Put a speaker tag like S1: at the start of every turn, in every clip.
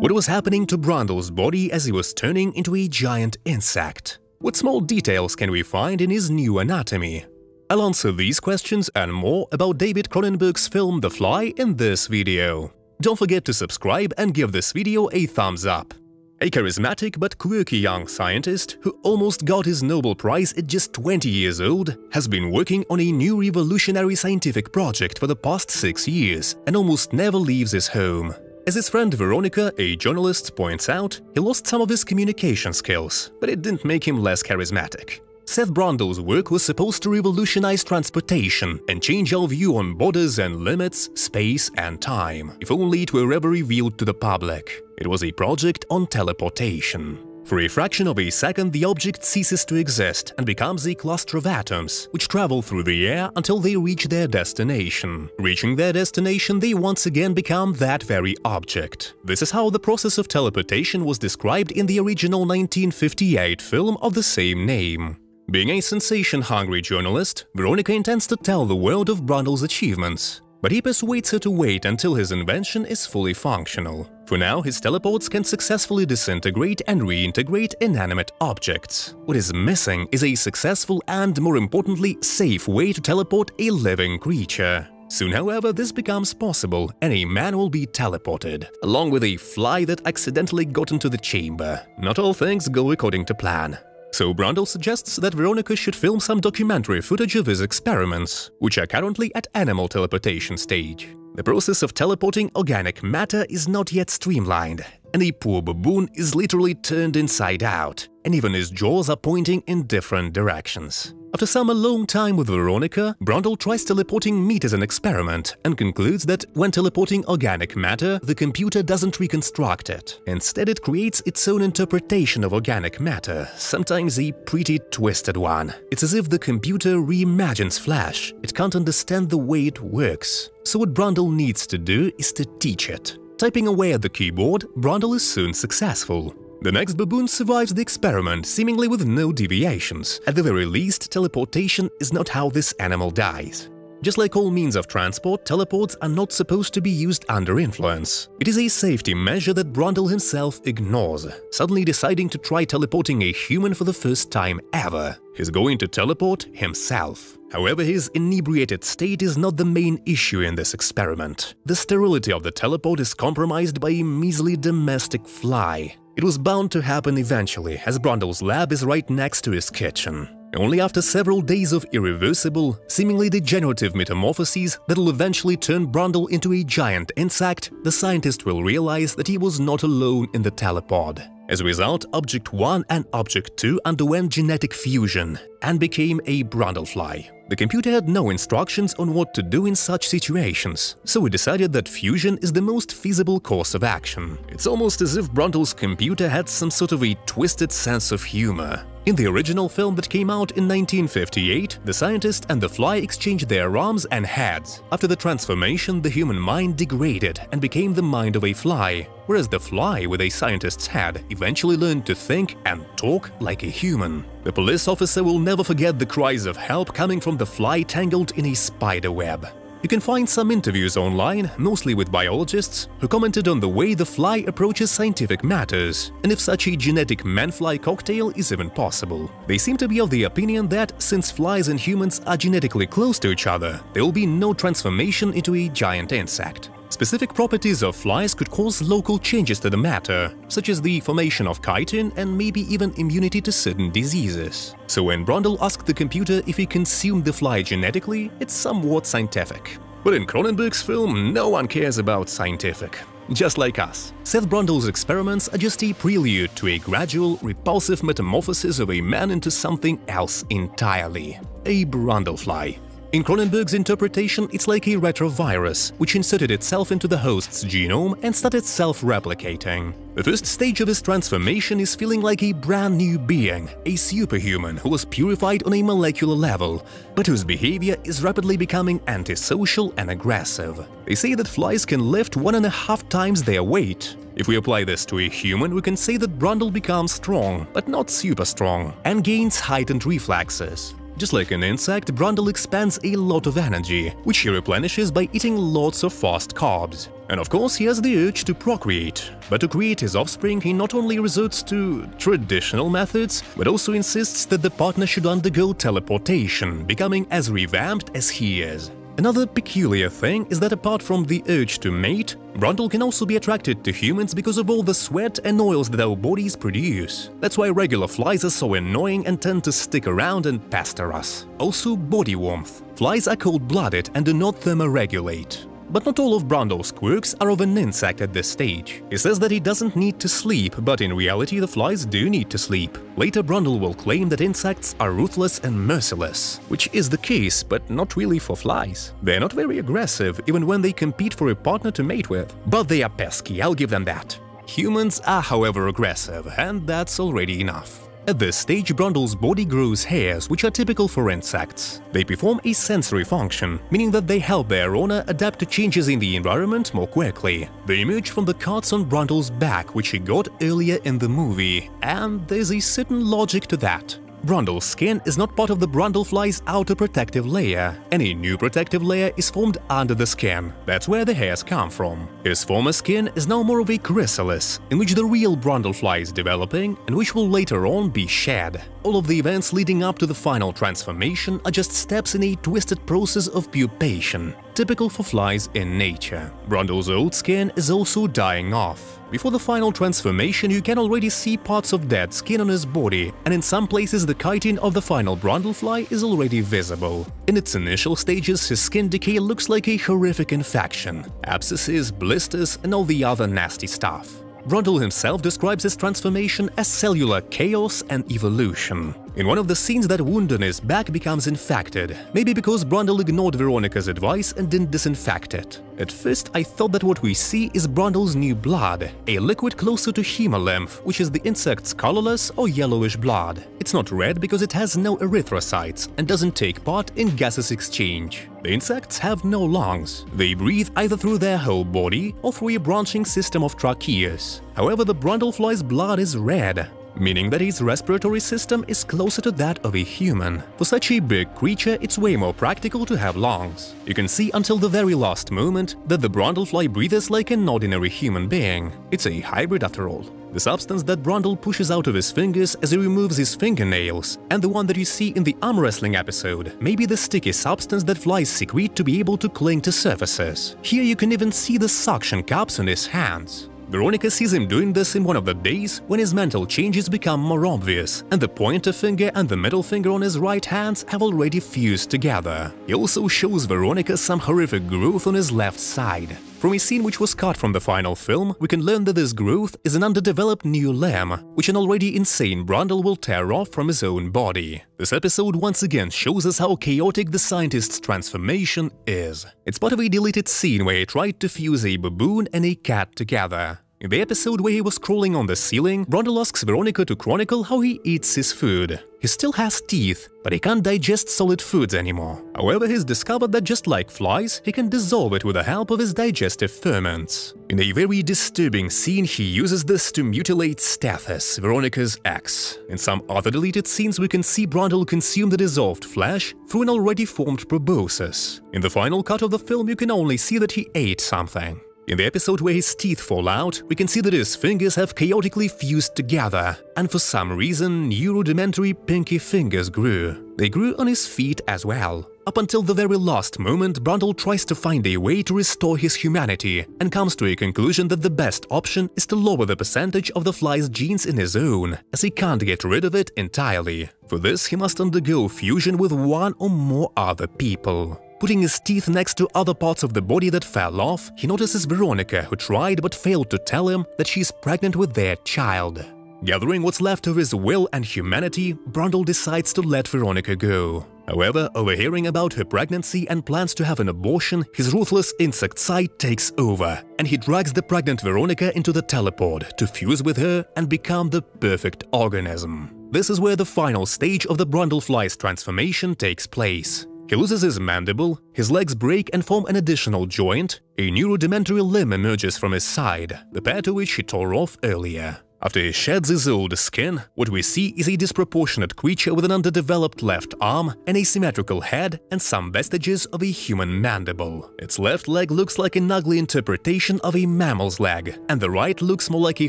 S1: What was happening to Brundle's body as he was turning into a giant insect? What small details can we find in his new anatomy? I'll answer these questions and more about David Cronenberg's film The Fly in this video. Don't forget to subscribe and give this video a thumbs up. A charismatic but quirky young scientist who almost got his Nobel Prize at just 20 years old has been working on a new revolutionary scientific project for the past six years and almost never leaves his home. As his friend Veronica, a journalist, points out, he lost some of his communication skills, but it didn't make him less charismatic. Seth Brundle's work was supposed to revolutionize transportation and change our view on borders and limits, space and time, if only it were ever revealed to the public. It was a project on teleportation. For a fraction of a second, the object ceases to exist and becomes a cluster of atoms, which travel through the air until they reach their destination. Reaching their destination, they once again become that very object. This is how the process of teleportation was described in the original 1958 film of the same name. Being a sensation-hungry journalist, Veronica intends to tell the world of Brundle's achievements, but he persuades her to wait until his invention is fully functional. For now, his teleports can successfully disintegrate and reintegrate inanimate objects. What is missing is a successful and, more importantly, safe way to teleport a living creature. Soon, however, this becomes possible and a man will be teleported, along with a fly that accidentally got into the chamber. Not all things go according to plan. So Brundle suggests that Veronica should film some documentary footage of his experiments, which are currently at animal teleportation stage. The process of teleporting organic matter is not yet streamlined, and the poor baboon is literally turned inside out, and even his jaws are pointing in different directions. After some alone time with Veronica, Brundle tries teleporting meat as an experiment and concludes that when teleporting organic matter, the computer doesn't reconstruct it. Instead, it creates its own interpretation of organic matter, sometimes a pretty twisted one. It's as if the computer reimagines Flash, it can't understand the way it works. So what Brundle needs to do is to teach it. Typing away at the keyboard, Brundle is soon successful. The next baboon survives the experiment, seemingly with no deviations. At the very least, teleportation is not how this animal dies. Just like all means of transport, teleports are not supposed to be used under influence. It is a safety measure that Brundle himself ignores, suddenly deciding to try teleporting a human for the first time ever. He's going to teleport himself. However, his inebriated state is not the main issue in this experiment. The sterility of the teleport is compromised by a measly domestic fly. It was bound to happen eventually, as Brundle's lab is right next to his kitchen. Only after several days of irreversible, seemingly degenerative metamorphoses that'll eventually turn Brundle into a giant insect, the scientist will realize that he was not alone in the telepod. As a result, Object 1 and Object 2 underwent genetic fusion and became a Brundlefly. The computer had no instructions on what to do in such situations, so we decided that fusion is the most feasible course of action. It's almost as if Brundle's computer had some sort of a twisted sense of humor. In the original film that came out in 1958, the scientist and the fly exchanged their arms and heads. After the transformation, the human mind degraded and became the mind of a fly, whereas the fly with a scientist's head eventually learned to think and talk like a human. The police officer will never forget the cries of help coming from the fly tangled in a spider web. You can find some interviews online, mostly with biologists, who commented on the way the fly approaches scientific matters, and if such a genetic man-fly cocktail is even possible. They seem to be of the opinion that, since flies and humans are genetically close to each other, there will be no transformation into a giant insect. Specific properties of flies could cause local changes to the matter, such as the formation of chitin and maybe even immunity to certain diseases. So when Brundle asked the computer if he consumed the fly genetically, it's somewhat scientific. But in Cronenberg's film, no one cares about scientific. Just like us. Seth Brundle's experiments are just a prelude to a gradual, repulsive metamorphosis of a man into something else entirely. A Brundlefly. In Cronenberg's interpretation, it's like a retrovirus, which inserted itself into the host's genome and started self-replicating. The first stage of his transformation is feeling like a brand new being, a superhuman who was purified on a molecular level, but whose behavior is rapidly becoming antisocial and aggressive. They say that flies can lift one and a half times their weight. If we apply this to a human, we can say that Brundle becomes strong, but not super strong, and gains heightened reflexes. Just like an insect, Brundle expends a lot of energy, which he replenishes by eating lots of fast carbs. And of course, he has the urge to procreate. But to create his offspring, he not only resorts to traditional methods, but also insists that the partner should undergo teleportation, becoming as revamped as he is. Another peculiar thing is that apart from the urge to mate, Brundle can also be attracted to humans because of all the sweat and oils that our bodies produce. That's why regular flies are so annoying and tend to stick around and pester us. Also, body warmth. Flies are cold-blooded and do not thermoregulate. But not all of Brundle's quirks are of an insect at this stage. He says that he doesn't need to sleep, but in reality the flies do need to sleep. Later Brundle will claim that insects are ruthless and merciless, which is the case, but not really for flies. They're not very aggressive, even when they compete for a partner to mate with. But they are pesky, I'll give them that. Humans are however aggressive, and that's already enough. At this stage, Brundle's body grows hairs, which are typical for insects. They perform a sensory function, meaning that they help their owner adapt to changes in the environment more quickly. They emerge from the cuts on Brundle's back, which he got earlier in the movie, and there's a certain logic to that. Brundle's skin is not part of the brundlefly's outer protective layer. Any new protective layer is formed under the skin. That's where the hairs come from. His former skin is now more of a chrysalis, in which the real brundlefly is developing and which will later on be shed. All of the events leading up to the final transformation are just steps in a twisted process of pupation, typical for flies in nature. Brundle's old skin is also dying off. Before the final transformation, you can already see parts of dead skin on his body, and in some places the chitin of the final Brundlefly is already visible. In its initial stages, his skin decay looks like a horrific infection, abscesses, blisters, and all the other nasty stuff. Brundle himself describes his transformation as cellular chaos and evolution. In one of the scenes that wound on his back becomes infected, maybe because Brundle ignored Veronica's advice and didn't disinfect it. At first I thought that what we see is Brundle's new blood, a liquid closer to hemolymph, which is the insect's colorless or yellowish blood. It's not red because it has no erythrocytes and doesn't take part in gases exchange. The insects have no lungs. They breathe either through their whole body or through a branching system of tracheas. However, the Brundlefly's blood is red, meaning that his respiratory system is closer to that of a human. For such a big creature, it's way more practical to have lungs. You can see until the very last moment that the Brundlefly breathes like an ordinary human being. It's a hybrid after all. The substance that Brundle pushes out of his fingers as he removes his fingernails, and the one that you see in the arm wrestling episode, may be the sticky substance that flies secrete to be able to cling to surfaces. Here you can even see the suction cups on his hands. Veronica sees him doing this in one of the days when his mental changes become more obvious, and the pointer finger and the middle finger on his right hand have already fused together. He also shows Veronica some horrific growth on his left side. From a scene which was cut from the final film, we can learn that this growth is an underdeveloped new limb, which an already insane Brundle will tear off from his own body. This episode once again shows us how chaotic the scientist's transformation is. It's part of a deleted scene where he tried to fuse a baboon and a cat together. In the episode where he was crawling on the ceiling, Brundle asks Veronica to chronicle how he eats his food. He still has teeth, but he can't digest solid foods anymore. However, he's discovered that just like flies, he can dissolve it with the help of his digestive ferments. In a very disturbing scene, he uses this to mutilate Stathis, Veronica's ex. In some other deleted scenes, we can see Brundle consume the dissolved flesh through an already formed proboscis. In the final cut of the film, you can only see that he ate something. In the episode where his teeth fall out, we can see that his fingers have chaotically fused together, and for some reason, new rudimentary pinky fingers grew. They grew on his feet as well. Up until the very last moment, Brundle tries to find a way to restore his humanity and comes to a conclusion that the best option is to lower the percentage of the fly's genes in his own, as he can't get rid of it entirely. For this, he must undergo fusion with one or more other people. Putting his teeth next to other parts of the body that fell off, he notices Veronica, who tried but failed to tell him that she's pregnant with their child. Gathering what's left of his will and humanity, Brundle decides to let Veronica go. However, overhearing about her pregnancy and plans to have an abortion, his ruthless insect side takes over, and he drags the pregnant Veronica into the teleport to fuse with her and become the perfect organism. This is where the final stage of the Brundlefly's transformation takes place. He loses his mandible, his legs break and form an additional joint, a new rudimentary limb emerges from his side, the pair to which he tore off earlier. After he sheds his old skin, what we see is a disproportionate creature with an underdeveloped left arm, an asymmetrical head, and some vestiges of a human mandible. Its left leg looks like an ugly interpretation of a mammal's leg, and the right looks more like a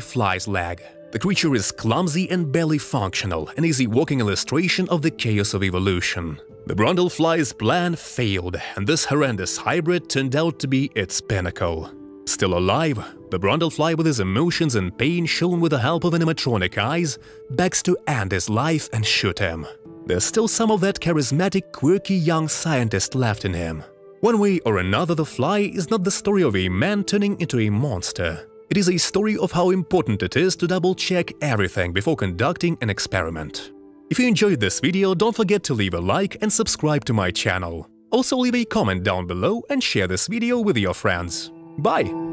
S1: fly's leg. The creature is clumsy and barely functional, and is a walking illustration of the chaos of evolution. The Brundlefly's plan failed, and this horrendous hybrid turned out to be its pinnacle. Still alive, the Brundlefly with his emotions and pain shown with the help of animatronic eyes begs to end his life and shoot him. There's still some of that charismatic, quirky young scientist left in him. One way or another, The Fly is not the story of a man turning into a monster. It is a story of how important it is to double-check everything before conducting an experiment. If you enjoyed this video, don't forget to leave a like and subscribe to my channel. Also leave a comment down below and share this video with your friends. Bye!